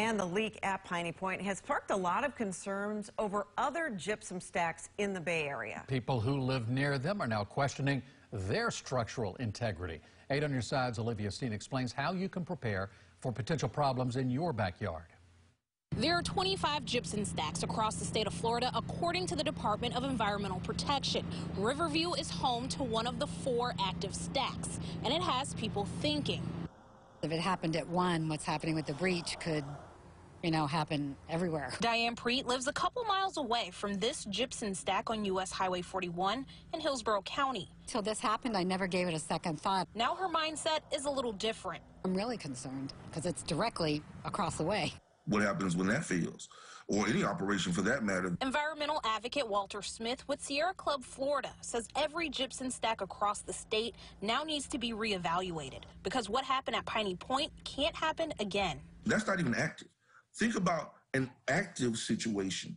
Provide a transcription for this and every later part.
And the leak at Piney Point has sparked a lot of concerns over other gypsum stacks in the Bay Area. People who live near them are now questioning their structural integrity. Eight on your sides, Olivia Steen explains how you can prepare for potential problems in your backyard. There are 25 gypsum stacks across the state of Florida, according to the Department of Environmental Protection. Riverview is home to one of the four active stacks, and it has people thinking. If it happened at one, what's happening with the breach could, you know, happen everywhere. Diane Preet lives a couple miles away from this gypsum stack on U.S. Highway 41 in Hillsborough County. Till this happened, I never gave it a second thought. Now her mindset is a little different. I'm really concerned because it's directly across the way what happens when that fails, or any operation for that matter. Environmental advocate Walter Smith with Sierra Club Florida says every gypsum stack across the state now needs to be reevaluated because what happened at Piney Point can't happen again. That's not even active. Think about an active situation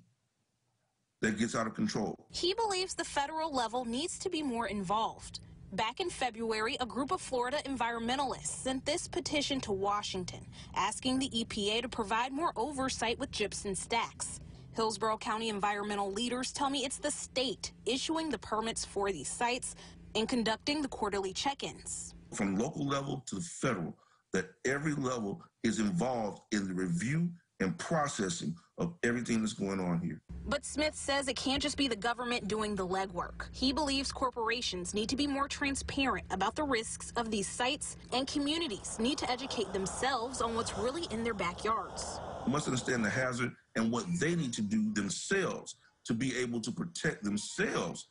that gets out of control. He believes the federal level needs to be more involved. Back in February, a group of Florida environmentalists sent this petition to Washington, asking the EPA to provide more oversight with gypsum stacks. Hillsborough County environmental leaders tell me it's the state issuing the permits for these sites and conducting the quarterly check-ins. From local level to the federal, that every level is involved in the review and processing of everything that's going on here. But Smith says it can't just be the government doing the legwork. He believes corporations need to be more transparent about the risks of these sites, and communities need to educate themselves on what's really in their backyards. Must understand the hazard and what they need to do themselves to be able to protect themselves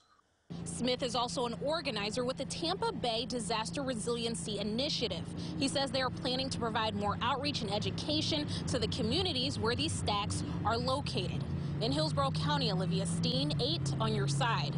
Smith is also an organizer with the Tampa Bay Disaster Resiliency Initiative. He says they are planning to provide more outreach and education to the communities where these stacks are located. In Hillsborough County, Olivia Steen, 8 on your side.